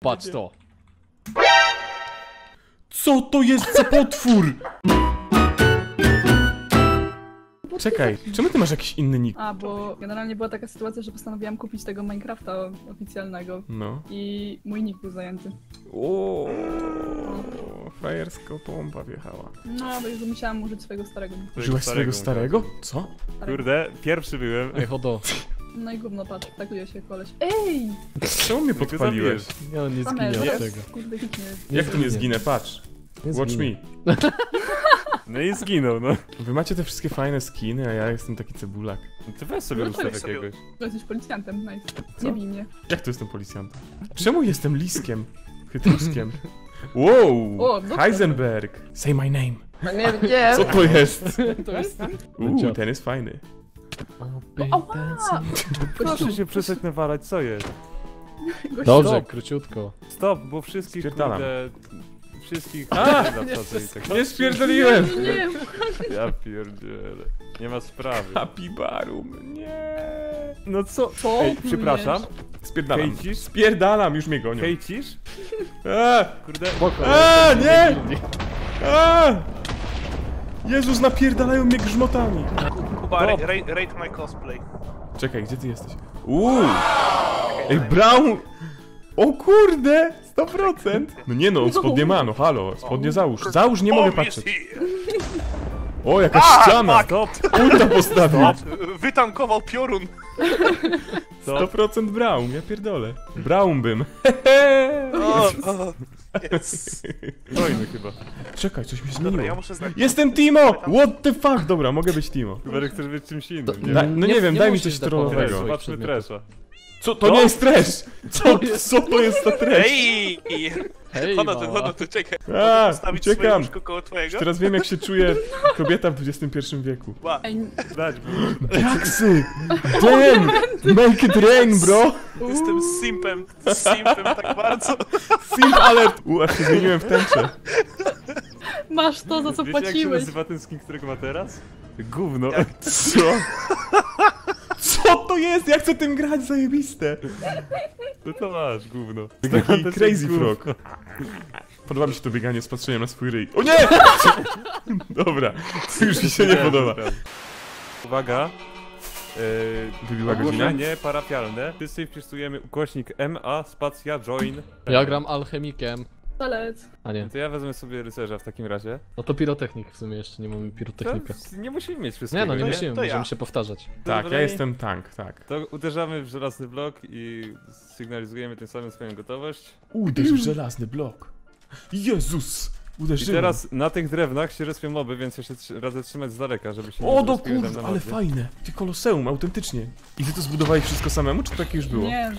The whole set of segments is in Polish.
Patrz to. Co to jest za potwór? Czekaj, czemu ty masz jakiś inny nick? A, bo generalnie była taka sytuacja, że postanowiłam kupić tego Minecrafta oficjalnego No. i mój nick był zajęty. O, frajerska pompa wjechała. No, ale już musiałam użyć swojego starego. Użyłaś swojego starego? Co? Kurde, pierwszy byłem. Ej, chodo. No i gówno, patrz, takuje się koleś. Ej! Czemu mnie go podpaliłeś? zabijesz? Ja nie zginie od tego. kurde. Jak tu nie zginę? Patrz. Nie Watch zginie. me. No i zginął, no. Wy macie te wszystkie fajne skiny, a ja jestem taki cebulak. No Ty weź sobie No to sobie. jakiegoś. To jesteś policjantem, nice. Co? Nie bij mnie. Jak tu jestem policjantem? Czemu jestem liskiem? Chytruskiem. Wow! O. Heisenberg! Say my name. No nie wiem. Co to jest? To jest... Uuu, ten jest fajny. Ała! Proszę się przestać nawalać, co jest? Dobrze, Stop. króciutko. Stop, bo wszystkich Spierdalam. kurde... Wszystkich... I tak Nie spierdoliłem! Nie, nie, Ja pierdzielę. Nie ma sprawy. Happy Barum, nie. No co? Co Ej, przepraszam. Spierdalam. Hejcisz? Spierdalam, już mnie gonią. Hejcisz? A, Kurde... a, nie! A! Jezus, napierdalają mnie grzmotami. Kuba, ra- ra- rate my cosplay. Czekaj, gdzie ty jesteś? Uuu! Ej, Brown! O kurde! 100%! No nie no, spodnie ma, no halo, spodnie załóż. Załóż, nie mogę patrzeć. O, jakaś ściana! Stop! Ulta postawił! Wytankował piorun. 100% Brown, ja pierdolę. Brown bym. Yes. Dojmy chyba. Czekaj, coś mi Dobra, ja zmieniło. muszę znać. Jestem Timo! What the fuck? Dobra, mogę być Timo. Chyba, że chcesz być czymś innym, nie? Da, no nie, wiem, daj mi coś deponować trollowego. przedmiotów. Tresha. Co? To nie jest trash! Co, co to jest za trash? Ej! Hej, Hono tu, hono tu, czekaj. A, swoje uciekam! łóżko koło twojego? Teraz wiem jak się czuje kobieta w XXI wieku. Ła. Ej, Dać, Jaksy! Damn! Make it rain, bro! Jestem simpem, simpem tak bardzo. Sim alert! U, aż się zmieniłem w tęczę. masz to, za co Wiecie jak się płaciłeś. nazywa ten skin, którego ma teraz? Gówno. Co? Co to jest? Ja chcę tym grać, zajebiste! No to masz, gówno. Taki To crazy frog. Podoba mi się to bieganie z patrzeniem na swój ryj. O nie! Dobra, to już mi się nie podoba. Uwaga. Yy, Wybiła godzina? ogłoszenie parafialne. Wszyscy wpisujemy ukośnik MA spacja join. Ja gram alchemikiem. Talec. A nie. To ja wezmę sobie rycerza w takim razie. No to pirotechnik w sumie jeszcze nie mamy pirotechnika. To nie musimy mieć wszystkiego. Nie no, nie ja- musimy, to ja. możemy się powtarzać. Tak, Dobra, ja jestem tank, tak. To uderzamy w żelazny blok i sygnalizujemy tym samym swoją gotowość. Uderzył w żelazny blok. Jezus! I teraz na tych drewnach się respią moby, więc ja się trzy- radzę trzymać z daleka, żeby się O, nie do na ale fajne. Ty koloseum, autentycznie. I wy to zbudowałeś wszystko samemu, czy to takie już było? Nie.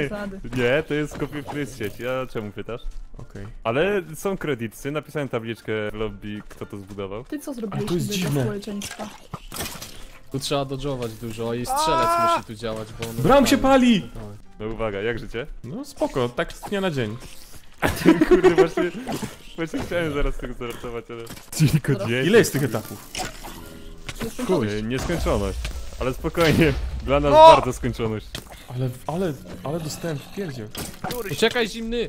Nie, to jest copy paste sieci, a czemu pytasz? Okej. Ale są kredyty, napisałem tabliczkę w lobby, kto to zbudował. Ty co zrobiłeś to jest dziwne. społeczeństwa? Tu trzeba dodżować dużo i strzelec musi tu działać, bo on... Bram się pali! No uwaga, jak życie? No spoko, tak z dnia na dzień. Kurde, właśnie, właśnie chciałem zaraz tego zarysować, ale... Tylko dzień. Ile jest tych etapów? Kogoś. nieskończoność. Ale spokojnie, dla nas No! bardzo skończoność. Ale, ale, ale dostałem w pierdziel. Uciekaj zimny!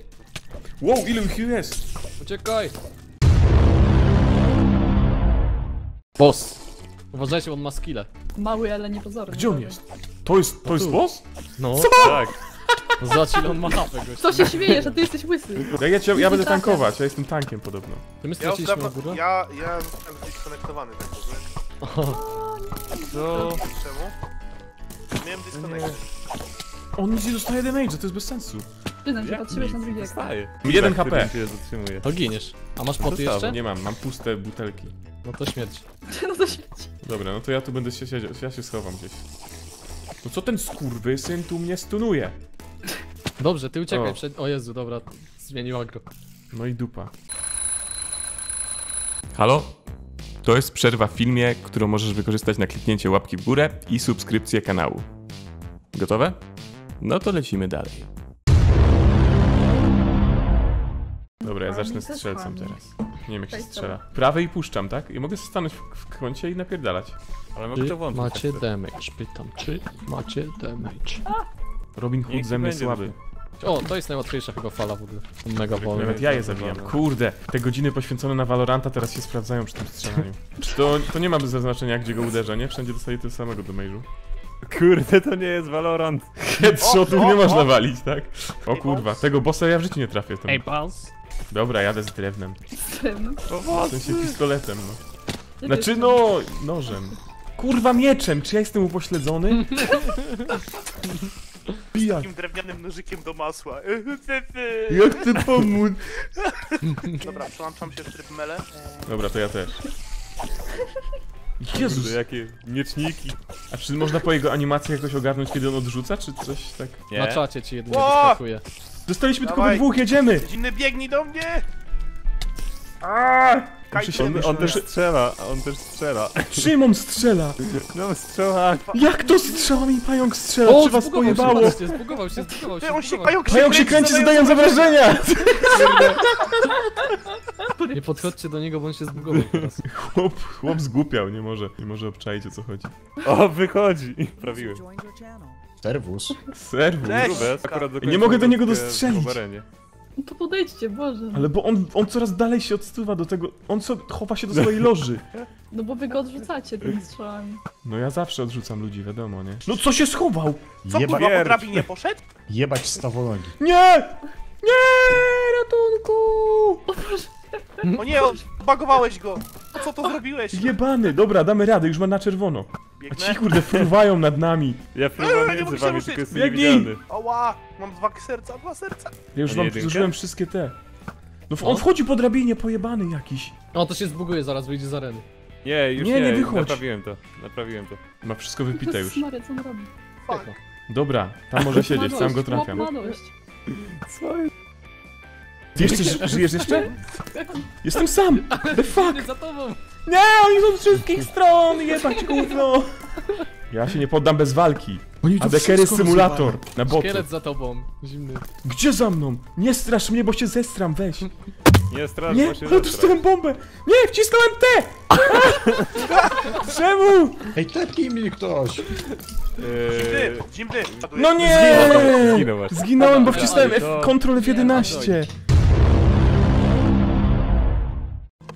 Wow, ile ich jest? Uciekaj! Boss! Uważajcie, on ma skille. Mały, ale niepozorny. Gdzie on jest? To jest, to jest tu. boss? No. Tak, No Zobacz ile on ma HP, gość. Co się śmiejesz, że ty jesteś łysy? Ja, ja, cię, ja będę tankować, ja jestem tankiem podobno. To my Ja straciliśmy dawno, górę? ja, ja zostałem dyskonektowany tak w ogóle. to... Czemu? Miałem disconnect. On nic nie dostaje damage, to jest bez sensu. Przyznam się, patrzyłeś na drugi ekran. Zostaje. Jeden Tak, HP. którym się zatrzymuje. To giniesz. A masz poty Zostało, jeszcze? Nie mam, mam puste butelki. No to śmierć. No to świeci. Dobra, no to ja tu będę się siedział, ja się schowam gdzieś. No co ten skurwysyn tu mnie stunuje? Dobrze, ty uciekaj O. przed... O Jezu, dobra. Zmienił agro. No i dupa. Halo? To jest przerwa w filmie, którą możesz wykorzystać na kliknięcie łapki w górę i subskrypcję kanału. Gotowe? No to lecimy dalej. Dobra, ja zacznę strzelcem teraz. Nie wiem jak się strzela. Prawej puszczam, tak? I mogę stanąć w, w kącie i napierdalać. Ale mogę Czy to włączyć. macie damage? Pytam, czy macie damage? Robin Hood Niech ze mnie będzie słaby. O, to jest najłatwiejsza chyba fala w ogóle. Mega wolny. Nawet ja je zabijam. Kurde, te godziny poświęcone na Valoranta teraz się sprawdzają przy tym strzelaniu. Czy to, to nie ma zaznaczenia, gdzie go uderza, nie? Wszędzie dostaje tyle samego damage'u. Kurde, to nie jest Valorant. Headshotów nie można walić, tak? O kurwa, tego bossa ja w życiu nie trafię. Ej, pals! Dobra, jadę z drewnem. Tym. W sensie pistoletem, no. Znaczy no, nożem. Kurwa mieczem, czy ja jestem upośledzony? Pijak. Takim drewnianym nożykiem do masła. Jak ty pomóc? Dobra, przełączam się w tryb mele. Dobra, to ja też. Jezus, jakie mieczniki. a czy można po jego animacji jakoś ogarnąć, kiedy on odrzuca, czy coś tak? Nie? Na czacie ci jedynie wyskakuje. Dostaliśmy tylko we Dawaj. dwóch, jedziemy! Zimny biegnij do mnie! Muszę się On, on też strzela, on też strzela. Czym on strzela? No strzela. Jak to strzałami pająk strzela? Czy was zbugował się, pojebało? zbugował się, zbugował się, on się, zbugował. pająk się Pająk się kręci, zadając obrażenia! Nie podchodźcie do niego, bo on się zbugował teraz. Chłop, chłop zgłupiał, nie może, nie może obczaić o co chodzi. O, wychodzi. Prawiły. Serwus. Serwus. Cześć. Akurat dokończył Nie mogę do niego dostrzelić. No to podejdźcie, Boże. Ale bo on, on coraz dalej się odsuwa do tego, on co, chowa się do swojej loży. No bo wy go odrzucacie tymi strzałami. No ja zawsze odrzucam ludzi, wiadomo, nie? No co się schował? Co Jeba kurwa, po drabinie poszedł? jebać stawonogi. Nie! Nie! Ratunku! O nie, o, bagowałeś go! Co to zrobiłeś? Jebany, dobra, damy radę, już ma na czerwono. A Biegnę. ci kurde fruwają nad nami. Ja próbowałem nie między mogę się wami, ruszyć. tylko jestem Biegnij! niewidzialny. Oła, mam dwa serca, dwa serca. Ja już A wam jedynkę? zużyłem wszystkie te. No No. on wchodzi po drabinie, pojebany jakiś. O, to się zbuguje, zaraz wyjdzie z areny. Nie, już Nie, nie, nie wychodź. Naprawiłem to, naprawiłem to. Ma wszystko wypite już. Maria, co on robi? Fuck. Dobra, tam może siedzieć, sam go trafiam. Ma, ma dość. Co? Ty jeszcze ży- żyjesz jeszcze? Jestem sam! The fuck! Nie za tobą! Nie, oni są z wszystkich stron! Jebać gówno! Ja się nie poddam bez walki. A Dekery symulator na boty. Szkielet za tobą, zimny. Gdzie za mną? Nie strasz mnie, bo się zestram, weź. Nie strasz, Nie, bo się ale dostałem bombę! Nie, wcisnąłem T! Czemu? Ej, tepnij mi ktoś! Zimny, zimny. No nie! Zginąłem, bo wcisnąłem F, Ctrl Nie, F11.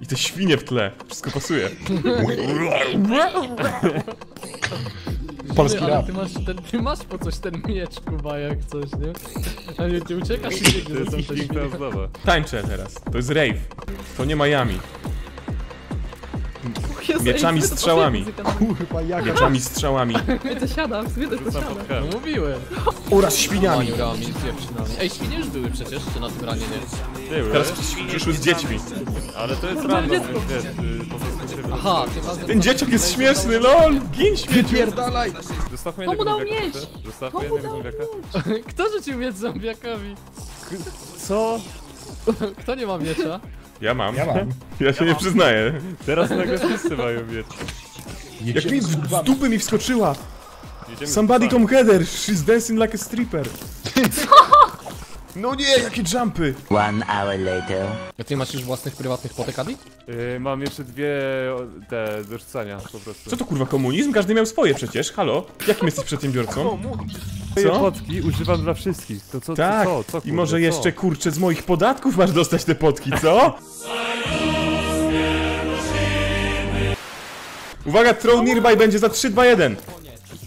I te świnie w tle. Wszystko pasuje. Polski ale rap. ty masz, ten, ty masz po coś ten miecz, Kuba, jak coś, nie? A nie, ty uciekasz i To biegniesz jest za te piękna ozdoba. Tańczę teraz. To jest rave. To nie Miami. Mieczami, strzałami. Kurwa, jak Mieczami, strzałami. Ja to siadam, w sumie też to siadam. No mówiłem. Oraz świniami. Ej, świnie już były przecież, czy na tym ranie nie? Były, Teraz przyszły z dziećmi. ale to jest więc wiesz, y, po prostu się Aha. Ten dzieciak jest śmieszny, lol! Gin śmieciu! Pierdalaj! Zostawmy Komu jednego dał zombiaka, mieć? Zostawmy Komu jednego dał zombiaka. mieć? Kto rzucił miecz zombiakami? Co? Kto nie ma miecza? Ja mam. Ja mam. Ja się nie przyznaję. Teraz nagle wszyscy mają mieć. Jak mi z dupy mi wskoczyła! Jedziemy Somebody come header, she's dancing like a stripper. No nie, jakie jumpy! One hour later. A ty masz już własnych prywatnych potekadi? Y, mam jeszcze dwie o, te do rzucania po prostu. Co to kurwa komunizm? Każdy miał swoje przecież, halo? Jakim jesteś przedsiębiorcą? O, Moje Co? potki używam dla wszystkich. To co, Tak, co, co, co i może co? jeszcze kurczę z moich podatków masz dostać te potki, co? Uwaga, throw nearby będzie za 3, 2, 1.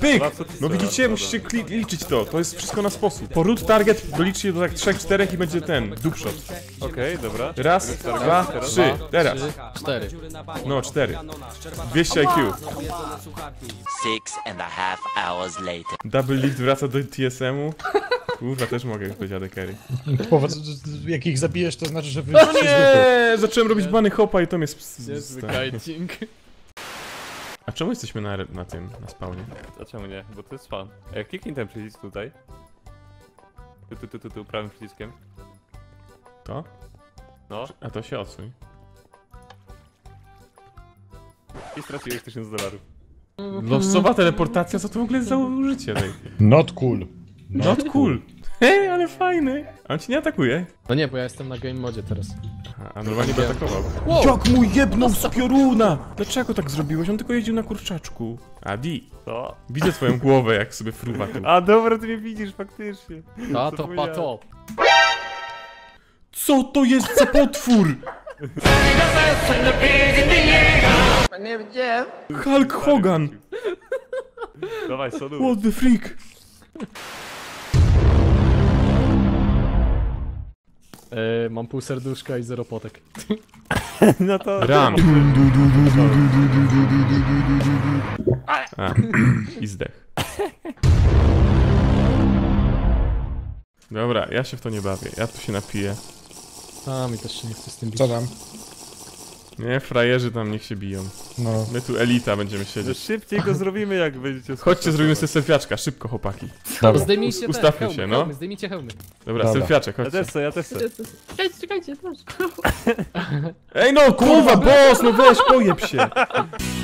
Pyk! No, No widzicie, musicie kli- liczyć to, to jest wszystko na sposób. Po root target doliczcie do tak 3, 4 i będzie ten, dupshot. Okej, dobra. Raz, dwa, trzy, teraz. Trzy, cztery. No, 4. 200 IQ. Six and a half hours later. Double lift wraca do TSM-u. Kurwa, też mogę już być adekery. Powiedz, że- jak ich zabijesz, to znaczy, że No wyjdziesz z grupy. nie! Zacząłem robić bany hopa i to mnie sp- Niezły sp- kiting. A czemu jesteśmy na, na tym, na spawnie? A czemu nie? Bo to jest fan. Jak kliknij ten przycisk tutaj. Tu, tu, tu, tu, tu, prawym przyciskiem. To? No. A to się odsuń. I straciłeś 1000 dolarów. Losowa teleportacja, co to w ogóle jest za użycie tej? Not cool. Not cool. Hej, ale fajny. A on ci nie atakuje? No nie, bo ja jestem na game modzie teraz. A, a normalnie by atakował. Wow! Jak mu jebnął z pioruna! Dlaczego tak zrobiłeś? On tylko jeździł na kurczaczku. Adi, Co? widzę twoją głowę, jak sobie fruwa tu. A dobra, ty mnie widzisz faktycznie. A to pato. Co to jest za potwór? Hulk Hogan! Dawaj, sonu. What the freak? E, mam pół serduszka i zero potek. No to... Ram. A, i zdech. Dobra, ja się w to nie bawię. Ja tu się napiję. A, mi też się nie chce z tym bić. Co tam? Nie, frajerzy tam niech się biją. No. My tu elita będziemy siedzieć. szybciej go zrobimy, jak będziecie Chodźcie, zrobimy sobie selfiaczka, szybko chłopaki. Dobra. zdejmijcie te Ustawmy hełmy, się, no. hełmy, zdejmijcie hełmy. Dobra, Dobra. selfiaczek, Ja chodźcie. też chcę, ja też chcę. Czekajcie, czekajcie, też. Ej no, kurwa, boss, no weź, pojeb się.